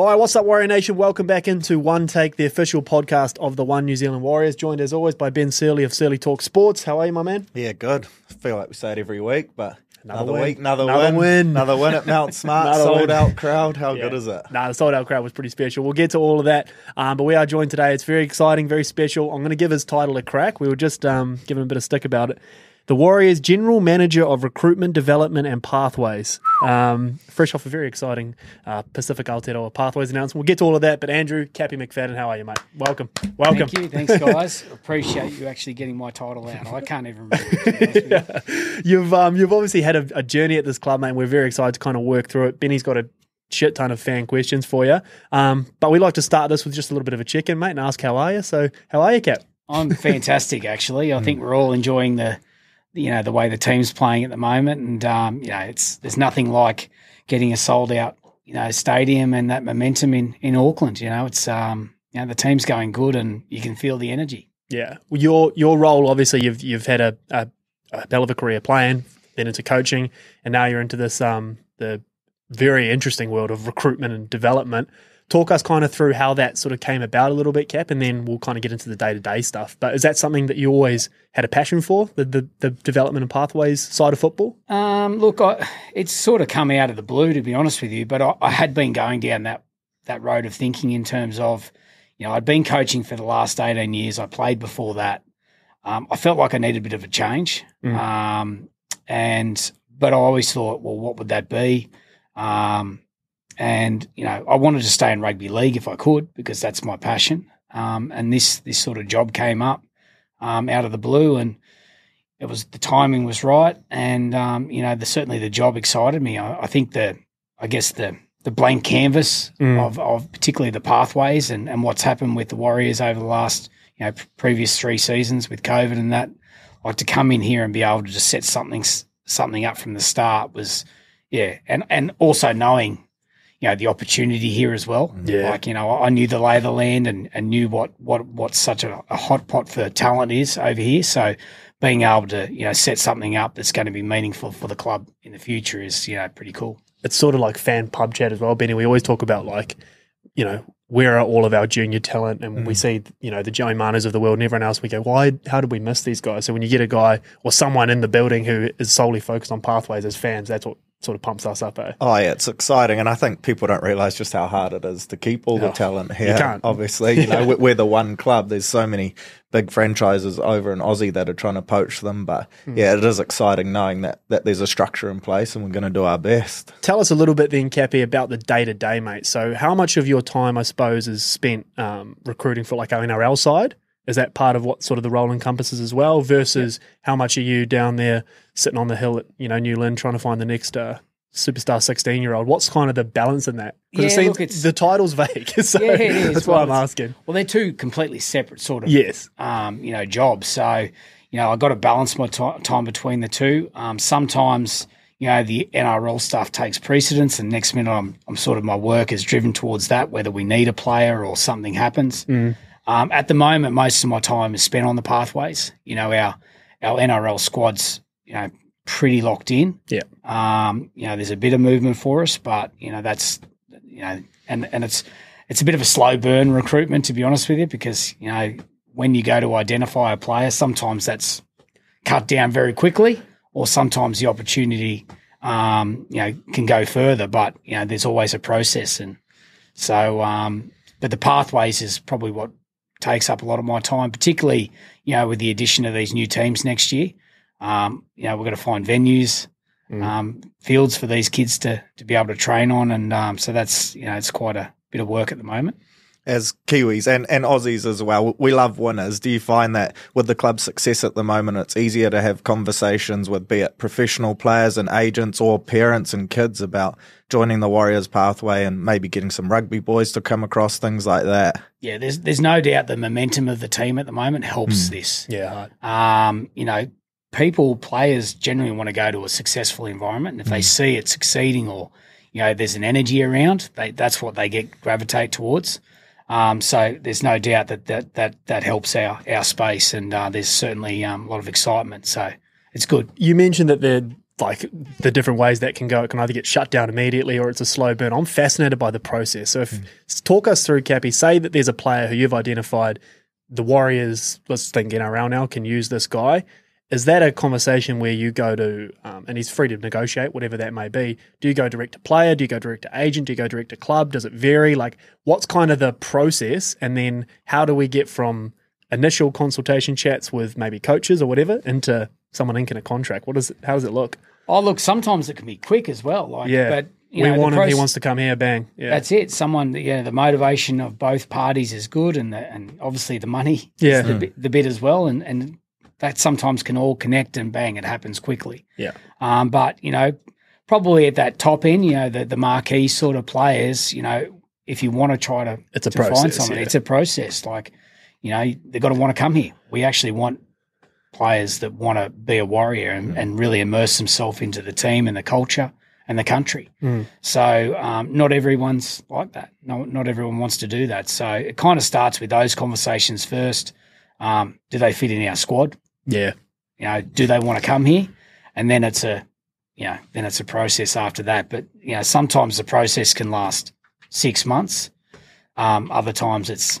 All right, what's up, Warrior Nation? Welcome back into One Take, the official podcast of the One New Zealand Warriors. Joined as always by Ben Searley of Searley Talk Sports. How are you, my man? Yeah, good. I feel like we say it every week, but Another another, win. week, another, Another win, win. another win at Mount Smart, sold win. out crowd. How Yeah. good is it? Nah, the sold out crowd was pretty special. We'll get to all of that. Um, but we are joined today. It's very exciting, very special. I'm going to give his title a crack. We were just um, giving a bit of stick about it. The Warriors General Manager of Recruitment, Development and Pathways. Um, fresh off a very exciting uh, Pacific Aotearoa Pathways announcement. We'll get to all of that. But Andrew, Cappy McFadden, how are you, mate? Welcome. Welcome. Thank you. Thanks, guys. Appreciate you actually getting my title out. I can't even remember. to be honest with you. You've um, you've obviously had a, a journey at this club, mate. And we're very excited to kind of work through it. Benny's got a shit ton of fan questions for you, um, but we like to start this with just a little bit of a check-in, mate, and ask how are you. So, how are you, Cap? I'm fantastic, actually. I think we're all enjoying the, you know, the way the team's playing at the moment, and um, you know, it's there's nothing like getting a sold out, you know, stadium and that momentum in in Auckland. You know, it's um, you know, the team's going good, and you can feel the energy. Yeah, well, your your role obviously you've you've had a, a, a hell of a career playing, then into coaching, and now you're into this um the very interesting world of recruitment and development. Talk us kind of through how that sort of came about a little bit, Cap, and then we'll kind of get into the day to day stuff. But is that something that you always had a passion for, the, the the development and pathways side of football? Um, look, I, it's sort of come out of the blue, to be honest with you. But I, I had been going down that that road of thinking in terms of, you know, I'd been coaching for the last eighteen years. I played before that. Um, I felt like I needed a bit of a change, Mm. um, and but I always thought, well, what would that be? Um, and you know, I wanted to stay in rugby league if I could because that's my passion. Um, and this this sort of job came up um, out of the blue, and it was the timing was right, and um, you know, the, certainly the job excited me. I, I think the, I guess the the blank canvas Mm. of, of particularly the pathways and, and what's happened with the Warriors over the last you know previous three seasons with COVID and that, like to come in here and be able to just set something something up from the start was yeah, and and also knowing. You know the opportunity here as well. Yeah. like you know, I knew the lay of the land and, and knew what what what such a, a hot pot for talent is over here. So being able to you know set something up that's going to be meaningful for the club in the future is you know pretty cool. It's sort of like fan pub chat as well, Benny. We always talk about like, you know, where are all of our junior talent? And we mm. see, you know, the Joey Manus of the world and everyone else. We go, why? How did we miss these guys? So when you get a guy or someone in the building who is solely focused on pathways as fans, that's what sort of pumps us up. Eh? Oh yeah, it's exciting, and I think people don't realise just how hard it is to keep all the Oh, talent here. can't. Obviously, you know, we're, we're the one club. There's so many big franchises over in Aussie that are trying to poach them, but Hmm. yeah, it is exciting knowing that that there's a structure in place, and we're going to do our best. Tell us a little bit then, Cappy, about the day to day, mate. So how much of your time, I suppose, is spent um, recruiting for like our NRL side? Is that part of what sort of the role encompasses as well? Versus how much are you down there sitting on the hill at you know New Lynn trying to find the next uh, superstar sixteen year old? What's kind of the balance in that? Because it seems the title's vague. so Yeah, that's why I'm asking. Well, they're two completely separate sort of Yes. um, you know jobs. So you know I got to balance my ti time between the two. Um, sometimes you know the NRL stuff takes precedence, and next minute I'm I'm sort of my work is driven towards that, whether we need a player or something happens. Um, at the moment, most of my time is spent on the pathways. You know our our NRL squads, you know, pretty locked in. Yeah. Um, you know, there's a bit of movement for us, but you know that's you know, and and it's it's a bit of a slow burn recruitment to be honest with you, because you know when you go to identify a player, sometimes that's cut down very quickly, or sometimes the opportunity um, you know can go further. But you know, there's always a process, and so um, but the pathways is probably what takes up a lot of my time, particularly you know with the addition of these new teams next year. Um, you know, we're going to find venues, Mm. um, fields for these kids to to be able to train on, and um, so that's you know it's quite a bit of work at the moment. As Kiwis and, and Aussies as well, we love winners. Do you find that with the club's success at the moment, it's easier to have conversations with be it professional players and agents or parents and kids about joining the Warriors pathway and maybe getting some rugby boys to come across things like that? Yeah, there's there's no doubt the momentum of the team at the moment helps this. Yeah. Um, you know, people, players generally want to go to a successful environment, and if they see it succeeding or you know there's an energy around, they, that's what they get gravitate towards. Um, so there's no doubt that that that, that helps our our space, and uh, there's certainly um, a lot of excitement. So it's good. You mentioned that the like the different ways that can go. It can either get shut down immediately or it's a slow burn. I'm fascinated by the process. So if talk us through, Cappy, say that there's a player who you've identified the Warriors, let's think NRL now, can use this guy. Is that a conversation where you go to, um, and he's free to negotiate, whatever that may be? Do you go direct to player? Do you go direct to agent? Do you go direct to club? Does it vary? Like, what's kind of the process? And then how do we get from initial consultation chats with maybe coaches or whatever into someone inking a contract? What does it, how does it look? Oh, look, sometimes it can be quick as well. Like, Yeah. but you we know, want him. He wants to come here. Bang. Yeah. That's it. Someone, you know, the motivation of both parties is good, and the, and obviously the money Yeah. is the, bit, the bit as well, and and that sometimes can all connect and bang, it happens quickly. Yeah. Um, but you know, probably at that top end, you know, the the marquee sort of players, you know, if you want to try to It's a to find process, someone, yeah. it's a process. Like, you know, they've got to want to come here. We actually want players that want to be a warrior and, and really immerse themselves into the team and the culture and the country. Mm. So um, not everyone's like that. No, not everyone wants to do that. So it kind of starts with those conversations first. Um, do they fit in our squad? Yeah. You know, do they want to come here? And then it's a, you know, then it's a process after that. But you know, sometimes the process can last six months. Um, other times it's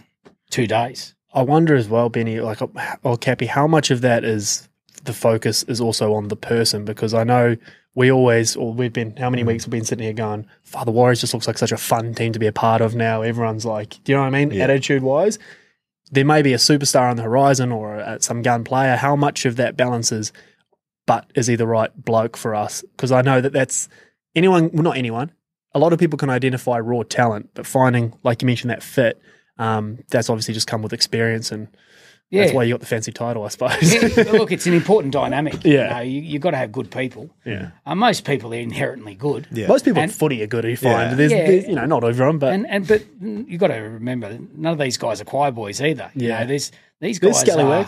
two days. I wonder as well, Benny, like, or Cappy, how much of that is the focus is also on the person? Because I know we always, or we've been, how many weeks we've been sitting here going, Father Warriors just looks like such a fun team to be a part of now. Everyone's like, do you know what I mean? Yeah. Attitude wise, there may be a superstar on the horizon or a, some gun player. How much of that balances, but is he the right bloke for us? Because I know that that's anyone, well, not anyone. A lot of people can identify raw talent, but finding, like you mentioned, that fit. Um, that's obviously just come with experience, and Yeah. that's why you got the fancy title, I suppose. yeah, look, it's an important dynamic. Yeah. You know, you, you've got to have good people. yeah. Uh, most people are inherently good. Yeah. Most people And- at footy are good. You Yeah. find there's, Yeah. there's, you know, not everyone, but And and but you've got to remember, none of these guys are choir boys either. You Yeah. know, there's these They're guys are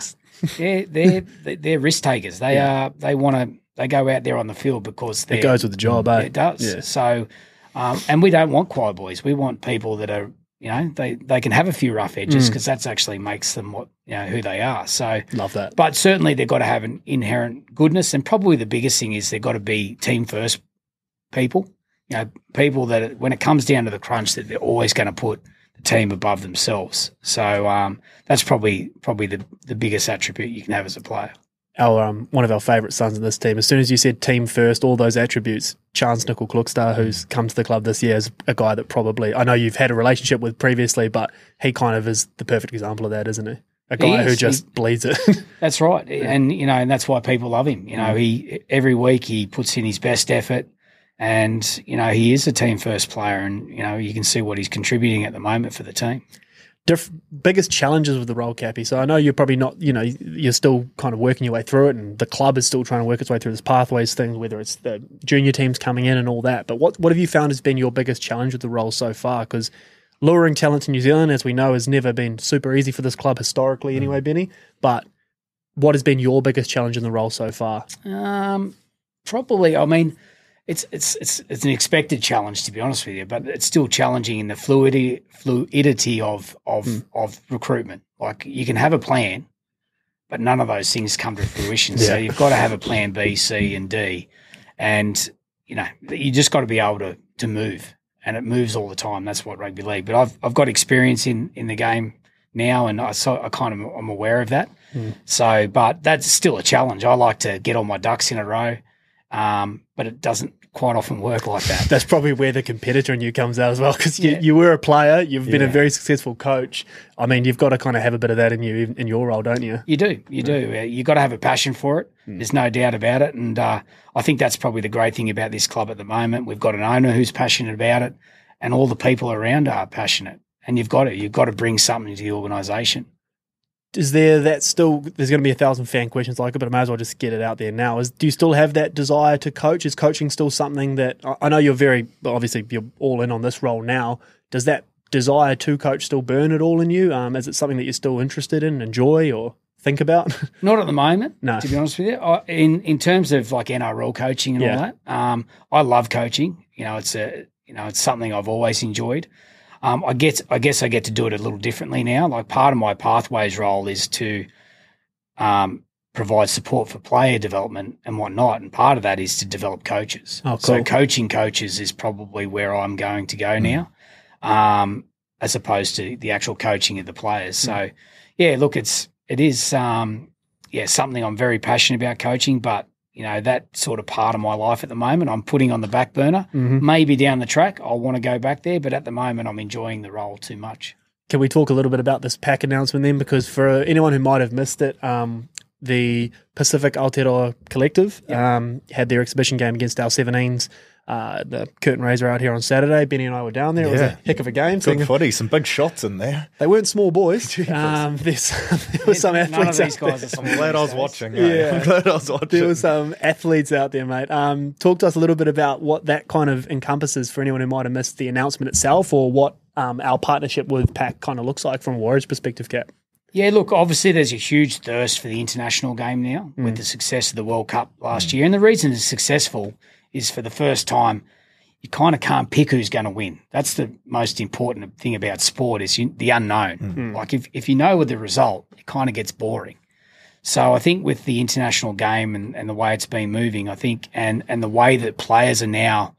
they're they're they're- they're risk takers. They Yeah. are they want to they go out there on the field because they it goes with the job, eh? it does. Yeah. So, um, and we don't want choir boys. We want people that are you know they they can have a few rough edges Mm. because that's actually makes them what you know who they are. So. Love that. But certainly they've got to have an inherent goodness, and probably the biggest thing is they've got to be team first people. You know, people that when it comes down to the crunch, that they're always going to put the team above themselves. So um, that's probably probably the the biggest attribute you can have as a player. Our um, one of our favourite sons in this team. As soon as you said team first, all those attributes. Charnze Nicoll-Klokstad, who's come to the club this year, is a guy that probably I know you've had a relationship with previously, but he kind of is the perfect example of that, isn't he? A guy who just bleeds it. That's right, and you know, and that's why people love him. You know, he every week he puts in his best effort, and you know, he is a team first player, and you know, you can see what he's contributing at the moment for the team. Diff- biggest challenges with the role, Cappy. So I know you're probably not, you know, you're still kind of working your way through it, and the club is still trying to work its way through this pathways thing, whether it's the junior teams coming in and all that. But what what have you found has been your biggest challenge with the role so far? Because luring talent to New Zealand, as we know, has never been super easy for this club historically, anyway, Benny. But what has been your biggest challenge in the role so far? Um, probably. I mean, it's it's it's it's an expected challenge to be honest with you, but it's still challenging in the fluidity fluidity of of Hmm. of recruitment. Like you can have a plan, but none of those things come to fruition. So you've got to have a plan B, C, and D, and you know you just got to be able to to move, and it moves all the time. That's what rugby league. But I've I've got experience in in the game now, and I so I kind of I'm aware of that. Hmm. So, but that's still a challenge. I like to get all my ducks in a row, um, but it doesn't quite often work like that. That's probably where the competitor in you comes out as well, because you, Yeah. you were a player, you've been a very successful coach. I mean, you've got to kind of have a bit of that in you in your role, don't you? You do, you do. Uh, You got to have a passion for it. There's no doubt about it, and uh, I think that's probably the great thing about this club at the moment. We've got an owner who's passionate about it, and all the people around are passionate. And you've got to, you've got to bring something to the organisation. Is there that still there's going to be a thousand fan questions like it but i may as well just get it out there now is do you still have that desire to coach is coaching still something that I- know you're very obviously you're all in on this role now does that desire to coach still burn at all in you um, is it something that you're still interested in enjoy or think about Not at the moment, No. to be honest with you. I, in in terms of like NRL coaching and Yeah. all that, um, I love coaching. You know, it's a you know it's something I've always enjoyed. Um, I get I guess I get to do it a little differently now. Like part of my pathways role is to um, provide support for player development and whatnot. And part of that is to develop coaches. Oh, cool. So coaching coaches is probably where I'm going to go now, um, as opposed to the actual coaching of the players. So yeah, look, it's it is um, yeah something I'm very passionate about coaching, but you know that sort of part of my life at the moment I'm putting on the back burner. Mhm. Maybe down the track I'll want to go back there, but at the moment I'm enjoying the role too much. Can we talk a little bit about this PAC announcement then? Because for anyone who might have missed it, um, the Pacific Aotearoa Collective um, had their exhibition game against our 17s. Uh, the curtain raiser out here on Saturday. Benny and I were down there. It was Yeah. a heck of a game. Good Seeing- footy, some big shots in there. They weren't small boys. Jeepers. Um, there's, there was some None of athletes. these out there. guys are some I'm glad I was watching. Yeah. Yeah, I'm glad I was watching. There was some athletes out there, mate. Um, talk to us a little bit about what that kind of encompasses for anyone who might have missed the announcement itself, or what um, our partnership with PAC kind of looks like from a Warriors perspective, Cap. Yeah, look, obviously there's a huge thirst for the international game now with the success of the World Cup last year. And the reason it's successful is for the first time, you kind of can't pick who's going to win. That's the most important thing about sport is you, the unknown. Like if, if you know with the result, it kind of gets boring. So I think with the international game and, and the way it's been moving, I think, and, and the way that players are now,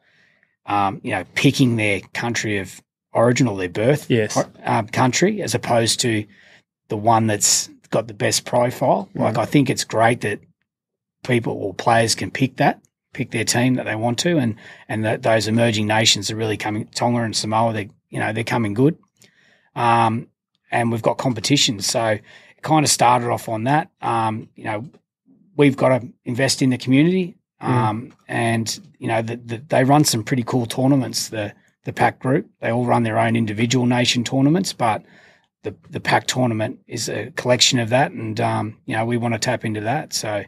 um, you know, picking their country of origin or their birth Yes. um, country as opposed to the one that's got the best profile. Like I think it's great that people or players can pick that, pick their team that they want to, and and that those emerging nations are really coming. Tonga and Samoa, they you know they're coming good, um, and we've got competition. So it kind of started off on that. Um, you know, we've got to invest in the community, um, and you know the, the, they run some pretty cool tournaments. The the PAC group they all run their own individual nation tournaments, but the the PAC tournament is a collection of that, and um, you know we want to tap into that. So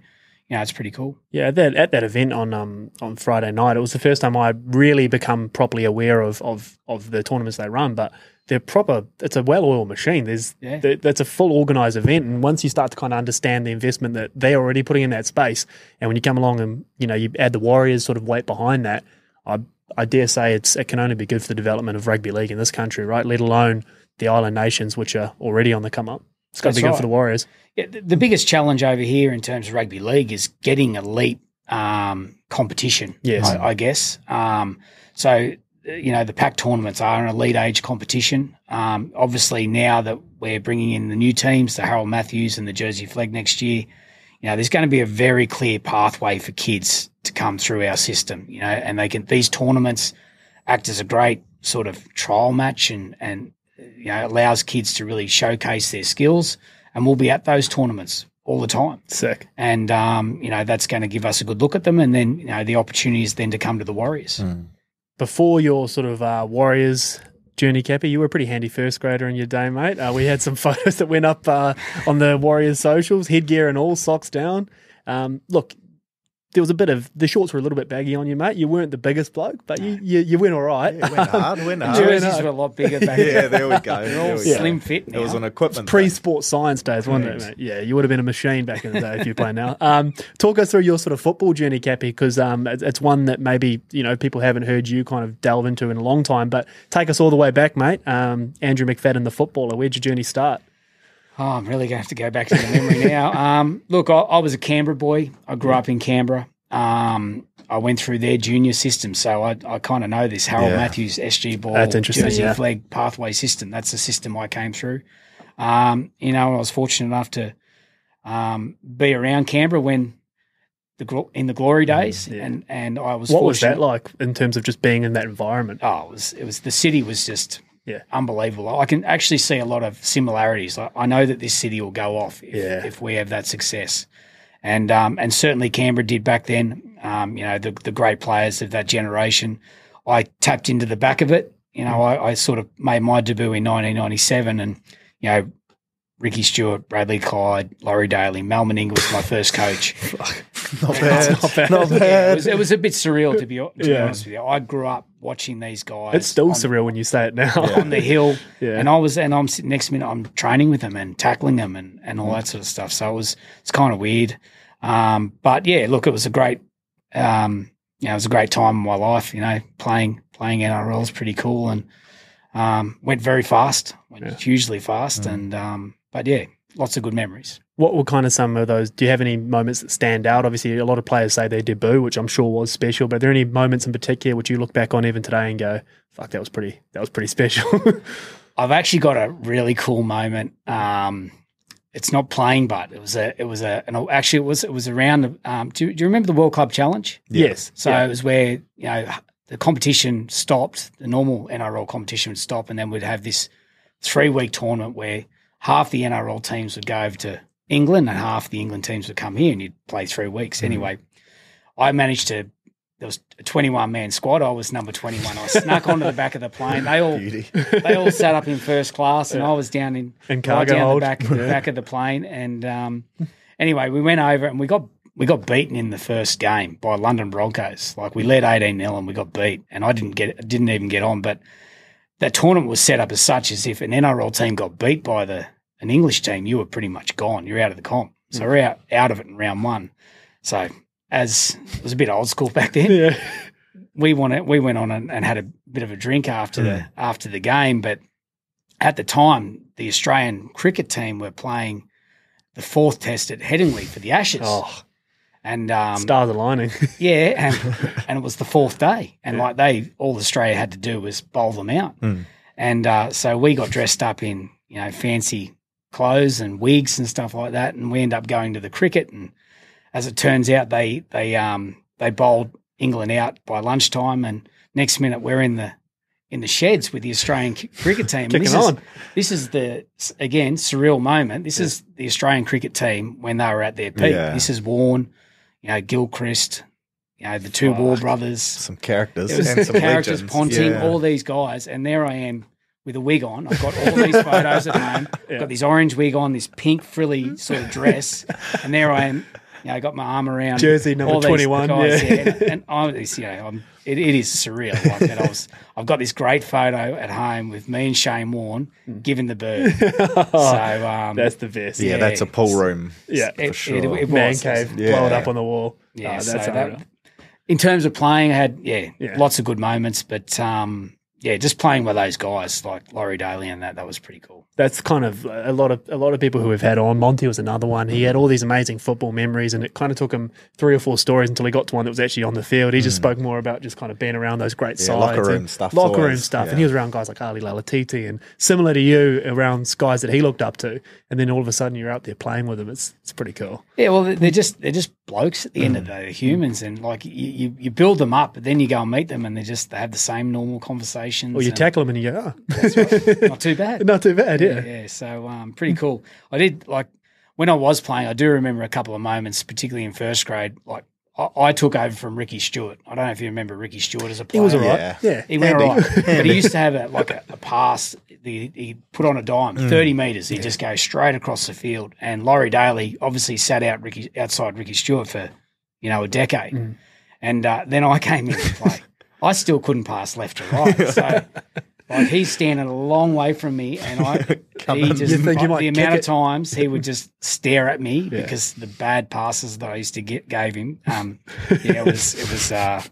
you know it's pretty cool. Yeah, at that at that event on um on Friday night, it was the first time I really become properly aware of of of the tournaments they run. But they're proper. It's a well-oiled machine. There's Yeah. th- that's a full organized event, and once you start to kind of understand the investment that they're already putting in that space, and when you come along and you know you add the Warriors sort of weight behind that, I I dare say it's it can only be good for the development of rugby league in this country, right? Let alone the island nations, which are already on the come up. It's got to be good right. for the Warriors. Yeah, the, the biggest challenge over here in terms of rugby league is getting elite um, competition. Yes. I, I guess. Um, so uh, you know the PAC tournaments are an elite age competition. Um, obviously, now that we're bringing in the new teams, the Harold Matthews and the Jersey Flegg next year, you know there's going to be a very clear pathway for kids to come through our system. You know, and they can these tournaments act as a great sort of trial match and and you know allows kids to really showcase their skills and we'll be at those tournaments all the time Sick. and um, you know that's going to give us a good look at them and then you know the opportunity is then to come to the warriors before your sort of uh, Warriors journey, Cappy, you were a pretty handy first grader in your day, mate. Uh, we had some photos that went up uh, on the Warriors socials, headgear and all, socks down. Um, look, there was a bit of the shorts were a little bit baggy on you, mate. You weren't the biggest bloke, but you you, you went all right. Yeah, went hard, went hard. Jerseys were a lot bigger back Yeah, there we go. they're all There we go. slim fit now It was an equipment. Pre thing. sports science days, wasn't it, mate? Yeah, you would have been a machine back in the day if you play now. Um, talk us through your sort of football journey, Cappy, because um, it's, it's one that maybe you know people haven't heard you kind of delve into in a long time. But take us all the way back, mate. Um, Andrew McFadden, the footballer. Where'd your journey start? Oh i'm really going to have to go back to the memory now um, look I, I was a canberra boy i grew up in canberra um, I went through their junior system, so I, I kind of know this Harold Yeah. Matthews SG ball That's interesting, jersey yeah. Flegg pathway system. That's the system I came through. Um, you know, I was fortunate enough to um, be around Canberra when the in the glory days, yeah. and and I was What was that like in terms of just being in that environment? Oh, it was it was the city was just Yeah. unbelievable. I can actually see a lot of similarities. I, I know that this city will go off if, Yeah. if we have that success, and um, and certainly Canberra did back then. Um, you know the the great players of that generation. I tapped into the back of it. You know, I, I sort of made my debut in 1997, and you know. Ricky Stuart, Bradley Clyde, Laurie Daley, Mal Meninga was my first coach. Not bad. not bad. Not Yeah, it, was, it was a bit surreal to be, to be Yeah. honest with you. I grew up watching these guys. It's still on- surreal when you say it now. on the hill. Yeah. And I was, and I'm sitting next minute, I'm training with them and tackling them and, and Mm. all that sort of stuff. So it was, it's kind of weird. Um, but yeah, look, it was a great, um, you know, it was a great time in my life, you know, playing, playing NRL is pretty cool and, um, went very fast, went hugely fast. And, um, but yeah, lots of good memories. What were kind of some of those? Do you have any moments that stand out? Obviously, a lot of players say their debut, which I'm sure was special. But are there any moments in particular which you look back on even today and go, "Fuck, that was pretty. That was pretty special." I've actually got a really cool moment. Um, it's not playing, but it was a, it was a, and actually it was, it was around. Um, do, do you remember the World Club Challenge? Yes. So Yeah. it was where you know the competition stopped, the normal NRL competition would stop, and then we'd have this three week tournament where half the NRL teams would go over to England and half the England teams would come here, and you'd play three weeks. Anyway, I managed to. There was a 21 man squad. I was number 21. I snuck onto the back of the plane. They all Beauty. they all sat up in first class, and I was down in In cargo down hold. the back back of the plane. And um, anyway, we went over and we got we got beaten in the first game by London Broncos. Like we led eighteen 0 and we got beat, and I didn't get didn't even get on. But that tournament was set up as such as if an NRL team got beat by the an English team, you were pretty much gone. You're out of the comp. So we're out out of it in round one. So as it was a bit old school back then yeah. we wanted, we went on and, and had a bit of a drink after the after the game, but at the time the Australian cricket team were playing the fourth test at Headingley for the Ashes, Oh, and um, stars aligning. yeah, and and it was the fourth day, and like they all Australia had to do was bowl them out, Mm. and uh, so we got dressed up in you know fancy clothes and wigs and stuff like that, and we end up going to the cricket, and as it turns out, they they um they bowled England out by lunchtime, and next minute we're in the in the sheds with the Australian cricket team. This. Is, this is the again surreal moment. This is the Australian cricket team when they were at their peak. Yeah. This is Warne, you know, Gilchrist, you know, the two Waugh brothers, Some characters and some characters, legends. Ponting, Yeah. all these guys, and there I am with a wig on. I've got all these photos at home. I've got this orange wig on, this pink frilly sort of dress, and there I am. You know, I got my arm around Jersey number 21, guys, yeah. and, and I'm, it's, you know, I'm, it, it is surreal. Like that, I was, I've got this great photo at home with me and Shane Warne giving the bird. so um, That's the best. yeah, yeah. that's a pool room. Yeah. for it, sure. it, it Man was. cave, Yeah. blow it up on the wall. Yeah, Oh, so that, in terms of playing, I had yeah, Yeah. lots of good moments, but um, yeah, just playing with those guys like Laurie Daley and that that was pretty cool. that's kind of a lot of a lot of people who we've had on. Monty was another one. He had all these amazing football memories, and it kind of took him three or four stories until he got to one that was actually on the field. He just spoke more about just kind of being around those great Yeah, sides, locker room and stuff's locker room stuff, yeah. and he was around guys like Ali Lauitiiti, and similar to you, around guys that he looked up to. And then all of a sudden, you're out there playing with them. It's it's pretty cool. Yeah, well, they're just they're just blokes at the end of the day, they're humans, and like you, you, you build them up, but then you go and meet them, and they just they have the same normal conversations. Or you and tackle them and you go, oh, right. not too bad. not too bad, yeah. yeah, yeah. So um, pretty cool. I did like when I was playing. I do remember a couple of moments, particularly in first grade. Like I, I took over from Ricky Stuart. I don't know if you remember Ricky Stuart as a player. He was all right. Yeah. Yeah. He went Handy. all right, but he used to have a, like a, a pass. He, he put on a dime, Mm. thirty meters. He'd just go straight across the field. And Laurie Daley obviously sat out Ricky outside Ricky Stuart for you know a decade. Mm. And uh, then I came in to play. I still couldn't pass left to right. So like he's standing a long way from me, and I he just You think you might the kick amount of it? times he would just stare at me because the bad passes that I used to get gave him. Um, yeah, it was it was. Uh,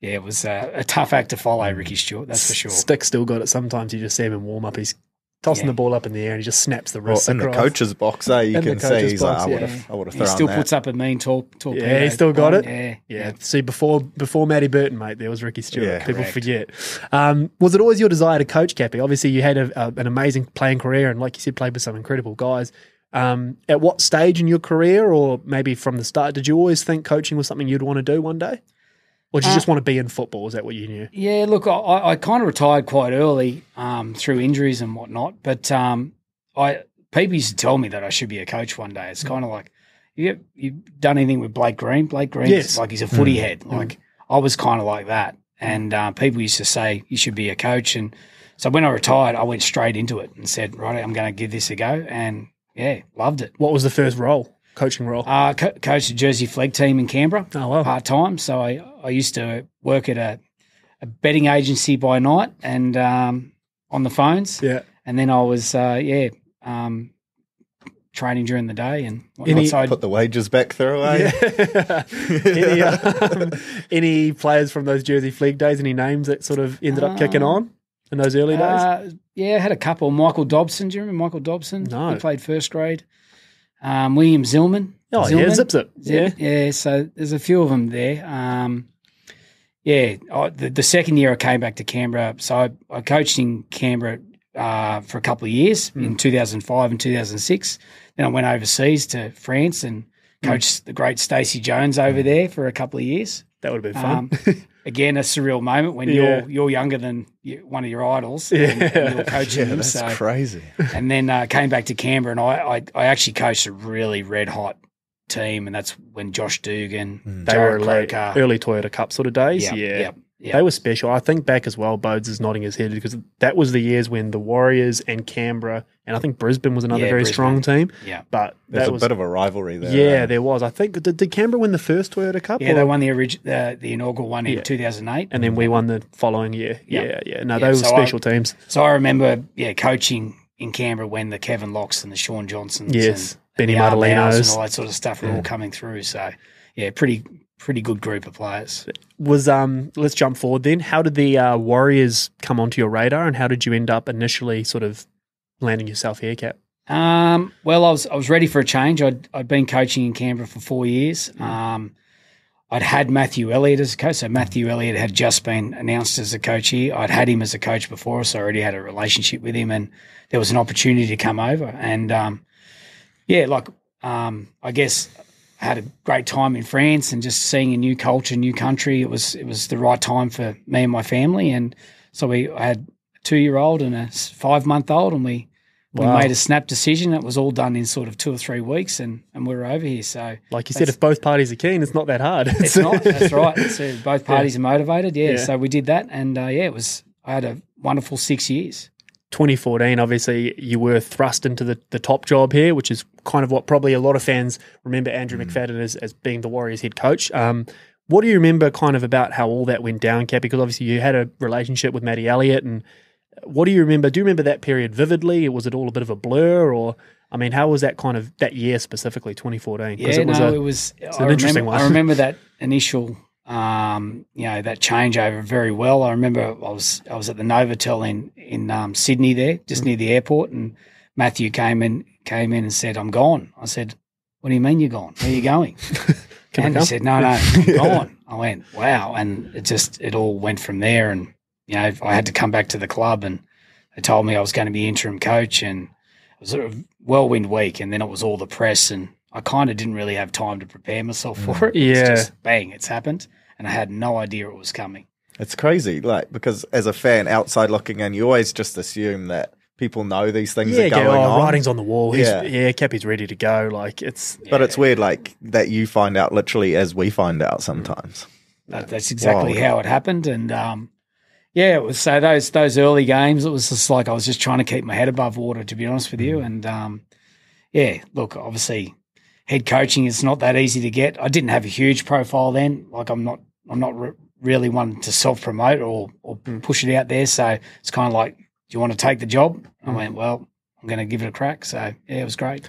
yeah, it was uh, a tough act to follow, Ricky Stuart. That's for sure. Stick still got it. Sometimes you just see him in warm up. He's tossing Yeah. the ball up in the air and he just snaps the Well, wrists in the coach's box, eh, you In can see he's box, like, I would have, I would have He still that. puts up a mean tor- torpedo. Yeah, he still got it? Yeah, Yeah. See, before before Matty Burton, mate, there was Ricky Stuart. Yeah. People Correct. forget. Um, was it always your desire to coach, Cappy? Obviously, you had a, a, an amazing playing career, and like you said, played with some incredible guys. Um, at what stage in your career, or maybe from the start, did you always think coaching was something you'd want to do one day, or did you Uh, just want to be in football? Is that what you knew? Yeah, look, I, I kind of retired quite early um, through injuries and whatnot, but um, I people used to tell me that I should be a coach one day. It's kind of like you you've done anything with Blake Green? Blake Green, Yes. like he's a footy head. Like I was kind of like that, and uh, people used to say you should be a coach. And so when I retired, I went straight into it and said, right, I'm going to give this a go, and yeah, loved it. What was the first role, coaching role? Uh, co- coached the Jersey Flegg team in Canberra oh wow, part time. So I, I used to work at a, a betting agency by night and um, on the phones. yeah. And then I was, uh, yeah, um, training during the day and whatnot. Any- so Put the wages back through, eh? Yeah. any, um, any players from those Jersey Flegg days? Any names that sort of ended up kicking on in those early days? uh, yeah, I had a couple. Michael Dobson. Do you remember Michael Dobson? No. He played first grade. Um, William Zillman. Oh yeah, Zillman? zip zip. Yeah. Yeah. So there's a few of them there. Um, yeah, I, the, the second year I came back to Canberra, so I, I coached in Canberra uh, for a couple of years Hmm. in 2005 and 2006. Then I went overseas to France and Hmm. coached the great Stacey Jones over there for a couple of years. That would have been fun. Um, again, a surreal moment when Yeah. you're you're younger than one of your idols. Yeah. and, and you're coaching Yeah, them. that's So crazy. and then uh, came back to Canberra, and I, I I actually coached a really red hot team, and that's when Josh Dugan, Mm. they were Jared late, Croker, early Toyota Cup sort of days. yeah, yeah. yeah, yeah. They were special. I think back as well, Bodes is nodding his head because that was the years when the Warriors and Canberra and I think Brisbane was another Yeah, very Brisbane. strong team. yeah. But There's that a was bit of a rivalry there. yeah, eh? there was. I think did, did Canberra win the first Toyota Cup? Yeah, or- they won the orig- the, the inaugural one in Yeah. 2008. and then we won the following year. Yeah. Yeah, yeah. No, Yeah, they were so I- special teams. So I remember, yeah, coaching in Canberra when the Kevin Lockes and the Shaun Johnsons Yes, and, Benny and the and all that sort of stuff were Yeah. all coming through. So, yeah, pretty pretty good group of players. Was um, let's jump forward then. How did the uh, Warriors come onto your radar, and how did you end up initially sort of landing yourself here, Cap? Um, well, I was I was ready for a change. I'd I'd been coaching in Canberra for four years. Um, I'd had Matthew Elliott as a coach. So Matthew Elliott had just been announced as a coach here. I'd had him as a coach before, so I already had a relationship with him, and there was an opportunity to come over. And um, yeah, like um, I guess had a great time in France and just seeing a new culture, new country. It was it was the right time for me and my family, and so we I had a two year old and a five month old, and we we Wow. made a snap decision. It was all done in sort of two or three weeks, and, and we were over here. So Like you said, if both parties are keen, it's not that hard. it's not. That's right. So both parties are motivated. Yeah, Yeah. So we did that, and uh, yeah, it was. I had a wonderful six years. 2014, obviously, you were thrust into the, the top job here, which is kind of what probably a lot of fans remember Andrew McFadden as, as being the Warriors head coach. Um, what do you remember kind of about how all that went down, Cap? Because obviously you had a relationship with Matty Elliott. And what do you remember? Do you remember that period vividly? Was it all a bit of a blur? Or, I mean, how was that kind of that year specifically, 2014? Yeah, it was no, a, it was. an I interesting remember, one. I remember that initial, um, you know, that changeover very well. I remember I was I was at the Novotel in in um, Sydney there, just near the airport, and Matthew came in came in and said, "I'm gone." I said, "What do you mean you're gone? Where are you going?" And he said, "No, no, I'm gone." I went, "Wow!" And it just it all went from there. And you know, I had to come back to the club, and they told me I was going to be interim coach, and it was a whirlwind week. And then it was all the press, and I kind of didn't really have time to prepare myself for it. It was Yeah. just bang, it's happened, and I had no idea it was coming. It's crazy, like because as a fan outside looking in, you always just assume that people know these things yeah, are go, going oh, on. writing's on the wall. He's, Yeah. yeah, Cappy's ready to go. Like, it's. But it's weird, like that you find out literally as we find out sometimes. That, that's exactly Wild. how it happened, and um, yeah, it was so those those early games. It was just like I was just trying to keep my head above water, to be honest with you. And um, yeah, look, obviously, head coaching is not that easy to get. I didn't have a huge profile then. Like I'm not, I'm not re- really one to self promote or or push it out there. So it's kind of like, do you want to take the job? I went, well, I'm going to give it a crack. So yeah, it was great.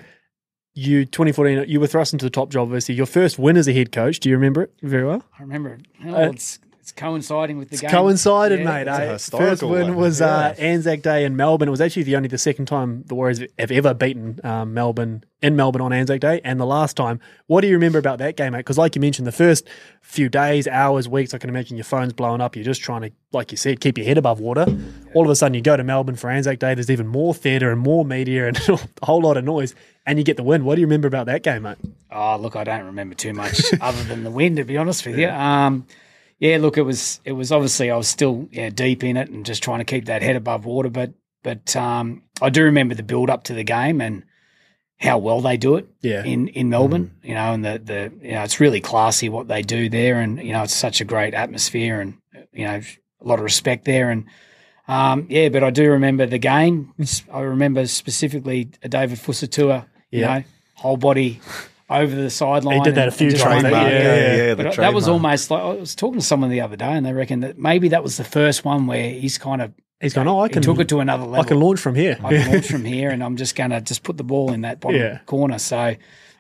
You 2014, you were thrust into the top job. Obviously, your first win as a head coach. Do you remember it very well? I remember it. Oh, Uh, it's it's coinciding with the It's game. coincided, Yeah, mate. it's a eh? historical First win one, was uh. Anzac Day in Melbourne. It was actually the only the second time the Warriors have ever beaten um, Melbourne in Melbourne on Anzac Day, and the last time. What do you remember about that game, mate? Because like you mentioned, the first few days, hours, weeks, I can imagine your phone's blowing up. You're just trying to, like you said, keep your head above water. All of a sudden, you go to Melbourne for Anzac Day. There's even more theatre and more media and a whole lot of noise, and you get the win. What do you remember about that game, mate? Oh, look, I don't remember too much other than the win, to be honest with you. Um, yeah, look, it was it was obviously I was still yeah deep in it and just trying to keep that head above water. But but um, I do remember the build up to the game and how well they do it Yeah, in in Melbourne. You know, and the the you know it's really classy what they do there, and you know it's such a great atmosphere and you know a lot of respect there and. Um, yeah, but I do remember the game. I remember specifically a David Fusitu'a, you Yeah. know, whole body over the sideline. He did that and- a few times, trying to- yeah, yeah, yeah, yeah, But that was almost like I was talking to someone the other day, and they reckon that maybe that was the first one where he's kind of he's gone. Oh, I can took it to another level. I can launch from here. I can launch from here, and I'm just going to just put the ball in that bottom Yeah. corner. So I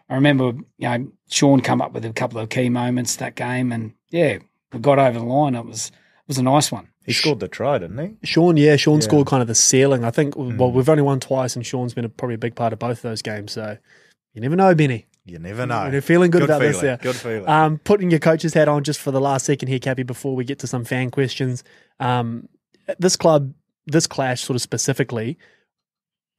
remember, you know, Shaun come up with a couple of key moments that game, and yeah, we got over the line. It was it was a nice one. He scored the try, didn't he? Shaun, yeah, Shaun Yeah. scored kind of the ceiling. I think. Hmm. Well, we've only won twice, and Shaun's been a, probably a big part of both of those games. So You never know, Benny. You never know. You're feeling good, Good about feeling. this. Yeah. Good feeling. Um, putting your coach's hat on just for the last second here, Cappy, before we get to some fan questions. Um, this club, this clash, sort of specifically,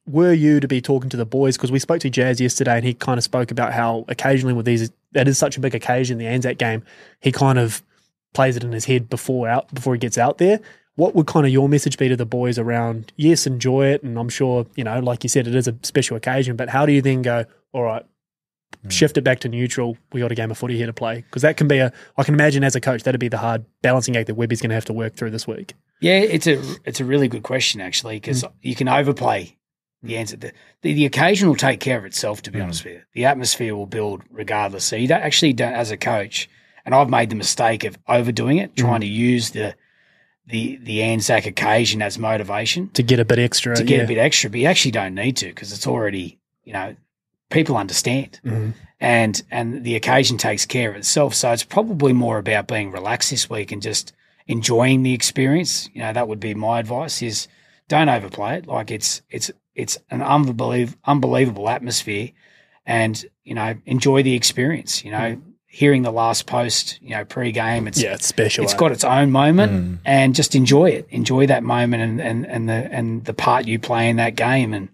were you to be talking to the boys? Because we spoke to Jazz yesterday, and he kind of spoke about how occasionally with these, that is such a big occasion, the Anzac game, he kind of plays it in his head before out before he gets out there. What would kind of your message be to the boys around? Yes, enjoy it, and I'm sure you know, like you said, it is a special occasion. But how do you then go? All right, Mm. shift it back to neutral. We got a game of footy here to play because that can be a. I can imagine as a coach that'd be the hard balancing act that Webby's going to have to work through this week. Yeah, it's a it's a really good question actually because mm. you can overplay the mm. answer. The, the the occasion will take care of itself. To be honest with you, the atmosphere will build regardless. So you don't actually don't as a coach, and I've made the mistake of overdoing it, trying to use the the the Anzac occasion as motivation To get a bit extra, to get yeah. a bit extra, but you actually don't need to because it's already you know people understand Mhm. and and the occasion takes care of itself. So it's probably more about being relaxed this week and just enjoying the experience. You know, that would be my advice: is don't overplay it. Like it's it's it's an unbelievable unbelievable atmosphere, and you know enjoy the experience. You know, hearing the last post, you know, pre-game, it's Yeah, it's special. it's eh? got its own moment, and just enjoy it. Enjoy that moment and and and the and the part you play in that game, and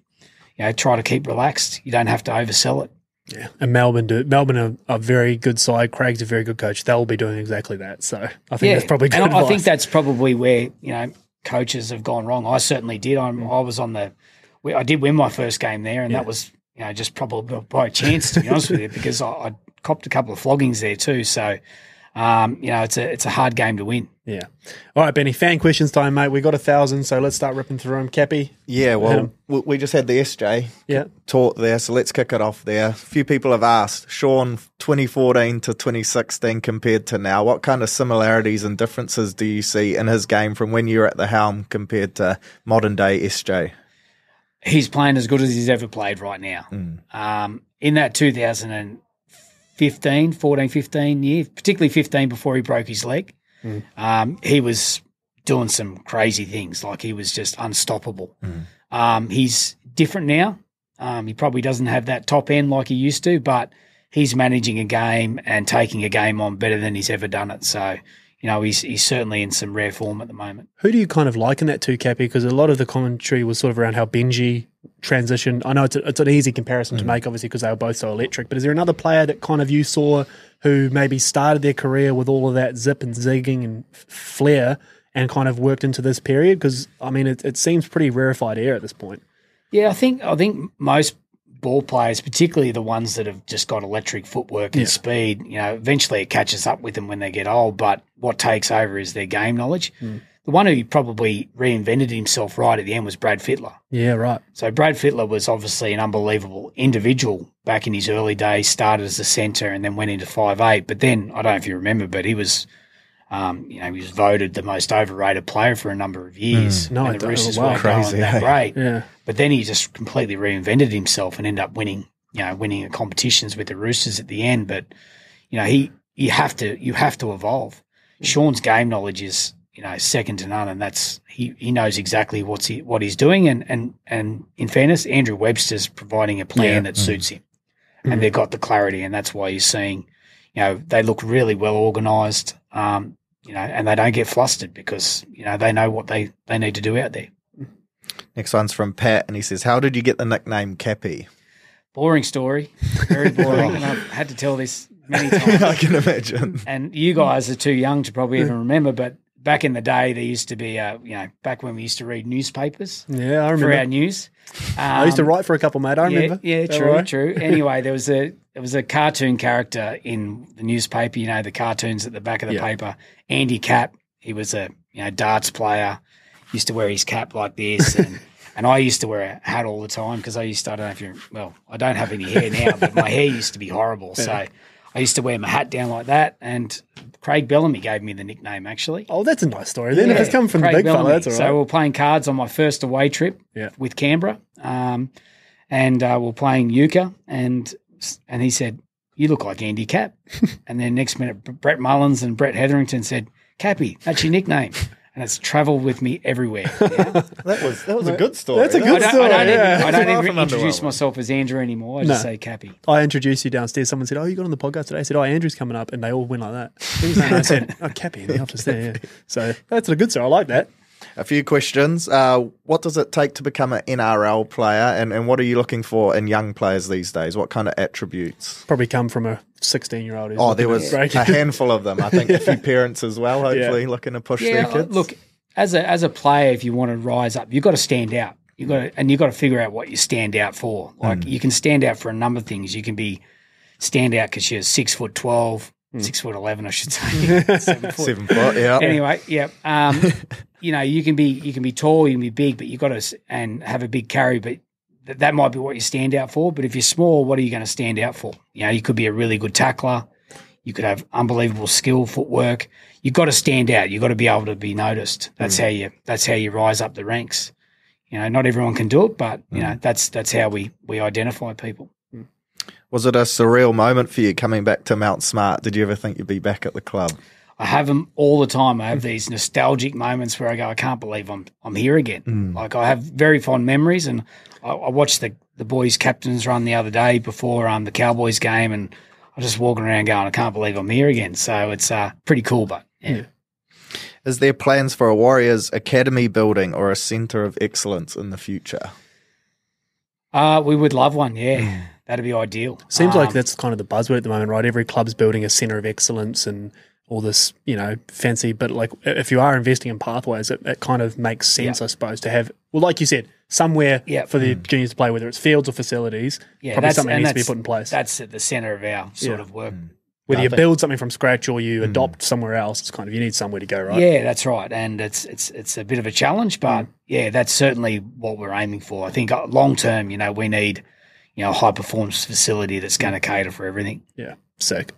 you know, try to keep relaxed. You don't have to oversell it. Yeah, and Melbourne do Melbourne are a very good side. Craig's a very good coach. They'll be doing exactly that. So I think that's probably good and I- I think that's probably where you know coaches have gone wrong. I certainly did. I'm, Mm. I was on the, we- I did win my first game there, and Yeah. that was you know just probably by chance to be honest with you, because I, I copped a couple of floggings there too. So um, you know it's a it's a hard game to win. yeah. All right, Benny. Fan questions time, mate. We got a thousand, so let's start ripping through them. Cappy. yeah, well, Um, we we just had the SJ Yeah. talk there, so let's kick it off there. A few people have asked, Shaun, 2014 to 2016 compared to now, what kind of similarities and differences do you see in his game from when you were at the helm compared to modern day SJ? He's playing as good as he's ever played right now. Mm. Um, in that 2015, 14, 15 year, particularly 15 before he broke his leg, Mm. um, he was doing some crazy things. Like he was just unstoppable. Mm. Um, he's different now. Um, he probably doesn't have that top end like he used to, but he's managing a game and taking a game on better than he's ever done it. So, you know, he's he's certainly in some rare form at the moment. Who do you kind of liken that to, Cappy? Because a lot of the commentary was sort of around how Benji transitioned. I know it's, a, it's an easy comparison to Mm. make, obviously, because they were both so electric. But is there another player that kind of you saw who maybe started their career with all of that zip and zigging and flair and kind of worked into this period? Because I mean, it, it seems pretty rarefied air at this point. Yeah, I think I think most ball players, particularly the ones that have just got electric footwork and Yeah. speed, you know, eventually it catches up with them when they get old. But what takes over is their game knowledge. Hmm. The one who probably reinvented himself right at the end was Brad Fittler. Yeah, right. So Brad Fittler was obviously an unbelievable individual back in his early days. Started as a centre and then went into five eight. But then I don't know if you remember, but he was. Um, you know, he was voted the most overrated player for a number of years. Hmm. No, and the Roosters wow. weren't Crazy, that eh? great. Yeah. But then he just completely reinvented himself and ended up winning, you know, winning competitions with the Roosters at the end. But you know, he you have to you have to evolve. Shaun's game knowledge is you know second to none, and that's he, he knows exactly what's he, what he's doing. And and and in fairness, Andrew Webster's providing a plan Yeah. that suits him, and they've got the clarity, and that's why you're seeing, you know, they look really well organised. Um, you know, and they don't get flustered because you know they know what they they need to do out there. Next one's from Pat, and he says, How did you get the nickname Cappy? Boring story, very boring, and I've had to tell this many times. I can imagine. and you guys are too young to probably even remember, but back in the day, there used to be, uh, you know, back when we used to read newspapers Yeah, I remember. for our news. Um, I used to write for a couple, mate. I yeah, remember. yeah, true, right? true. Anyway, there was a there was a cartoon character in the newspaper. You know, the cartoons at the back of the Yeah. paper. Andy Capp. He was a you know darts player. Used to wear his cap like this, and and I used to wear a hat all the time because I used to. I don't know if you well, I don't have any hair now, but my hair used to be horrible. So I used to wear my hat down like that. And Craig Bellamy gave me the nickname actually. Oh, that's a nice story. Then if Yeah, it's coming from Craig the big fella, that's all So we were playing cards on my first away trip Yeah. with Canberra, um, and uh, we are playing euchre, and and he said, "You look like Andy Capp," and then next minute, Brett Mullins and Brett Hetherington said, "Cappy, that's your nickname." And it's travelled with me everywhere. Yeah? That was that was a good story. That's a good I was- don't, I story, don't, yeah. even, I don't even introduce myself as Andrew anymore. I just No. say Cappy. I introduced you downstairs. Someone said, "Oh, you got on the podcast today." I said, "Oh, Andrew's coming up," and they all went like that. That? And I said, "Oh, Cappy in the office there." Yeah. So that's a good story. I like that. A few questions. Uh, what does it take to become an NRL player, and, and what are you looking for in young players these days? What kind of attributes? Probably come from a sixteen-year-old. Oh, there was a handful of them. I think a few parents as well, hopefully looking to push Yeah, their kids. look, as a as a player, if you want to rise up, you've got to stand out. You got to, and you've got to figure out what you stand out for. Like you can stand out for a number of things. You can be stand out because you're six foot twelve, six foot eleven, I should say, seven foot. seven foot. Yeah. Anyway, yeah. Um, you know, you can be you can be tall, you can be big, but you got to and have a big carry, but. th- That might be what you stand out for, but if you're small, what are you going to stand out for? You know, you could be a really good tackler, you could have unbelievable skill, footwork. You've got to stand out. You've got to be able to be noticed. That's mm. how you. That's how you rise up the ranks. You know, not everyone can do it, but you know mm. that's that's how we we identify people. Mm. Was it a surreal moment for you coming back to Mount Smart? Did you ever think you'd be back at the club? I have them all the time. I have these nostalgic moments where I go, I can't believe I'm I'm here again. Like I have very fond memories, and I, I watched the the boys' captains run the other day before um the Cowboys game, and I was just walking around going, I can't believe I'm here again. So it's uh pretty cool, but yeah. Is there plans for a Warriors Academy building or a centre of excellence in the future? Uh, we would love one. Yeah, that'd be ideal. Seems like Um, that's kind of the buzzword at the moment, right? Every club's building a center of excellence and all this, you know, fancy. But like, if you are investing in pathways, it, it kind of makes sense, I suppose, to have. Well, like you said, somewhere Yeah. for the juniors to play, whether it's fields or facilities. yeah, probably something and needs to be put in place. That's at the center of our sort Yeah. of work. Whether you build something from scratch or you adopt somewhere else, it's kind of you need somewhere to go, right? Yeah, that's right, and it's it's it's a bit of a challenge, but Mm. yeah, that's certainly what we're aiming for. I think uh, long term, you know, we need you know a high performance facility that's going to cater for everything. Yeah, sick.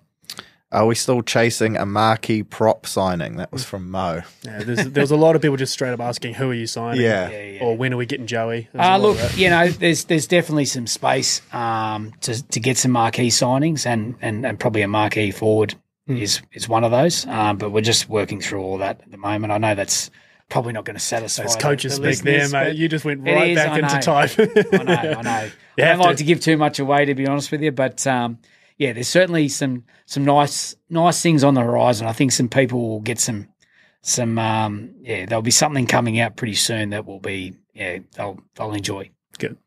Are we still chasing a marquee prop signing? That was from Mo. Yeah, there's, there was a lot of people just straight up asking, "Who are you signing?" Yeah. Yeah, yeah. Or when are we getting Joey? There's Uh, look, you know, there's there's definitely some space um, to to get some marquee signings, and and, and probably a marquee forward Hmm. is is one of those. Um, but we're just working through all that at the moment. I know that's probably not going to satisfy Those the- coaches the speak there, mate. You just went right is, back I into know. type. I know, I know. You I don't like to. to give too much away, to be honest with you, but um, yeah, there's certainly some some nice nice things on the horizon. I think some people will get some some um, yeah, there'll be something coming out pretty soon that will be yeah they'll they'll enjoy. Good.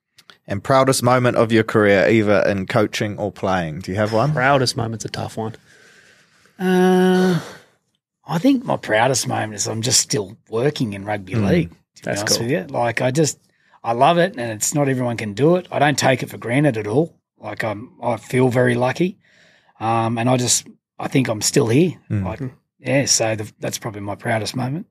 And proudest moment of your career, either in coaching or playing? Do you have one? Proudest moment's a tough one. Uh, I think my proudest moment is I'm just still working in rugby league. To Hmm. That's be honest cool. with you, like I just I love it, and it's not everyone can do it. I don't take it for granted at all. Like I'm, I feel very lucky, um, and I just I think I'm still here. Mm. Like yeah, so the, that's probably my proudest moment.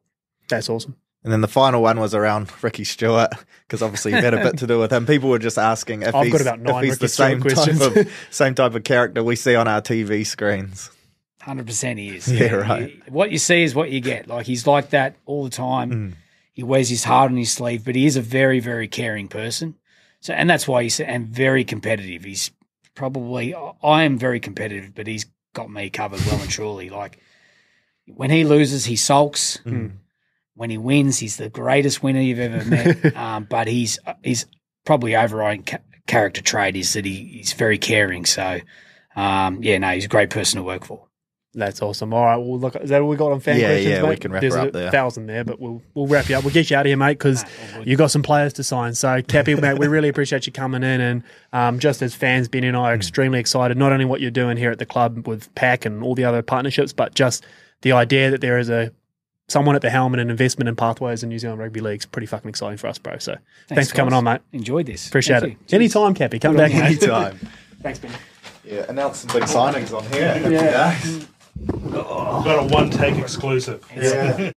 That's awesome. And then the final one was around Ricky Stuart because obviously you've had a bit to do with him. People were just asking if I've he's, got about nine if he's Ricky the same Stuart type of same type of character we see on our TV screens. Hundred percent, he is. Yeah, right. You- what you see is what you get. Like he's like that all the time. Mm. He wears his heart on his sleeve, but he is a very, very caring person. So, and that's why he's and very competitive. He's probably I am very competitive, but he's got me covered well and truly. Like when he loses, he sulks. Mm. When he wins, he's the greatest winner you've ever met. um, but he's he's probably overriding ca- character trait is that he, he's very caring. So, um, yeah, no, he's a great person to work for. That's awesome. All right. Well, look, is that all we got on fan Yeah, questions, yeah, mate? we can wrap There's her a there. thousand there, but we'll we'll wrap you up. We'll get you out of here, mate, because Nah, all you got some players to sign. So, Cappy, mate, we really appreciate you coming in, and um, just as fans, Ben and Hmm. I are extremely excited. Not only what you're doing here at the club with PAC and all the other partnerships, but just the idea that there is a someone at the helm and an investment in pathways in New Zealand rugby league is pretty fucking exciting for us, bro. So, thanks, for coming guys. on, mate. Enjoyed this. Appreciate Thank it. you. Cheers. Anytime, Cappy, come back. mate. Anytime. Thanks, Ben. yeah, announce some big signings on here. Happy days. Got a one take exclusive. Yeah.